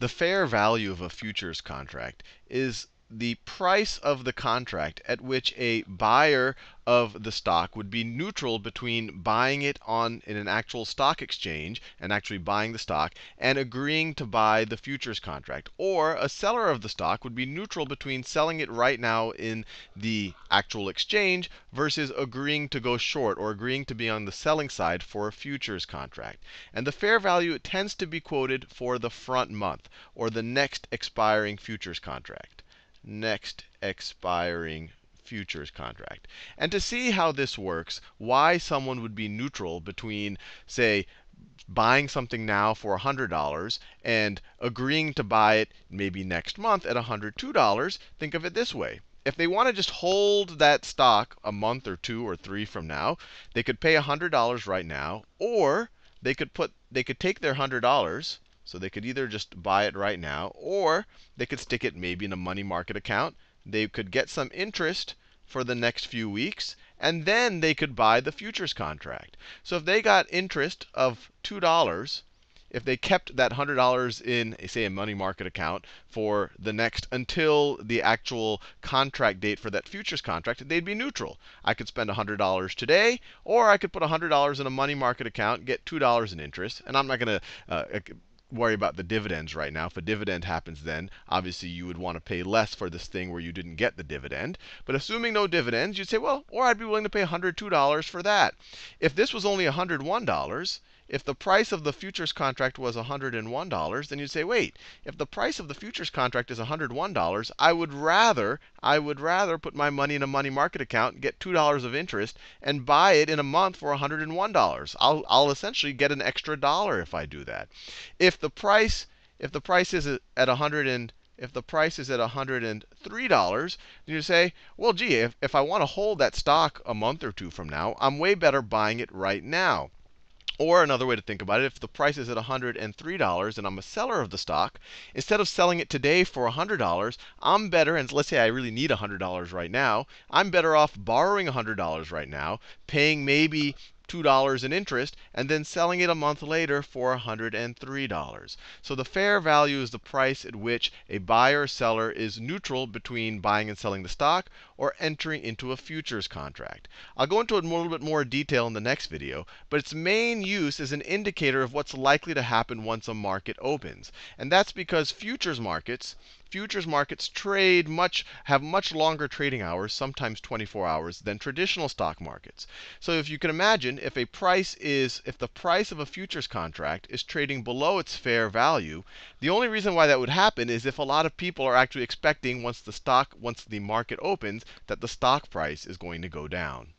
the fair value of a futures contract is the price of the contract at which a buyer of the stock would be neutral between buying it on in an actual stock exchange and actually buying the stock and agreeing to buy the futures contract. Or a seller of the stock would be neutral between selling it right now in the actual exchange versus agreeing to go short or agreeing to be on the selling side for a futures contract. And the fair value tends to be quoted for the front month or the next expiring futures contract. Next expiring futures contract. And to see how this works, why someone would be neutral between, say, buying something now for $100 and agreeing to buy it maybe next month at $102, think of it this way. If they want to just hold that stock a month or two or three from now, they could pay $100 right now, or they could put they could take their $100 so they could either just buy it right now, or they could stick it maybe in a money market account they could get some interest for the next few weeks, and then they could buy the futures contract. So if they got interest of $2, if they kept that $100 in, say, a money market account for the next until the actual contract date for that futures contract, they'd be neutral. I could spend $100 today, or I could put $100 in a money market account, get $2 in interest. And I'm not going to uh, worry about the dividends right now. If a dividend happens then, obviously you would want to pay less for this thing where you didn't get the dividend. But assuming no dividends, you'd say, well, or I'd be willing to pay $102 for that. If this was only $101, if the price of the futures contract was $101, then you'd say, wait, if the price of the futures contract is $101, I would rather, I would rather put my money in a money market account, get $2 of interest, and buy it in a month for $101. I'll, I'll essentially get an extra dollar if I do that. If the price, if the price is at 100 and if the price is at $103, then you say, well, gee, if, if I want to hold that stock a month or two from now, I'm way better buying it right now. Or another way to think about it, if the price is at $103 and I'm a seller of the stock, instead of selling it today for $100, I'm better, and let's say I really need $100 right now, I'm better off borrowing $100 right now, paying maybe $2 in interest, and then selling it a month later for $103. So the fair value is the price at which a buyer or seller is neutral between buying and selling the stock or entering into a futures contract. I'll go into it in a little bit more detail in the next video, but its main use is an indicator of what's likely to happen once a market opens. And that's because futures markets futures markets trade much, have much longer trading hours, sometimes 24 hours, than traditional stock markets. So if you can imagine, if a price is, if the price of a futures contract is trading below its fair value, the only reason why that would happen is if a lot of people are actually expecting once the stock, once the market opens, that the stock price is going to go down.